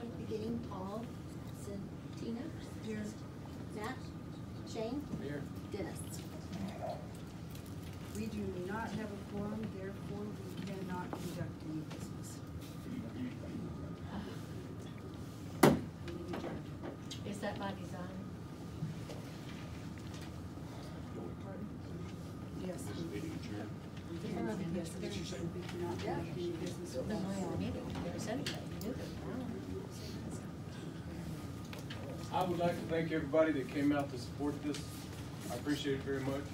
start the beginning. Paul, Tina, Here. Matt, Shane. Here. Dennis. We do not have a quorum, therefore we cannot conduct any business. Is that by design? Yes. Yes. Yes. Yes. Yes. Yes. Yes. Yes. Yes. Yes. Yes. Yes. Yes. Yes. Yes. I would like to thank everybody that came out to support this. I appreciate it very much.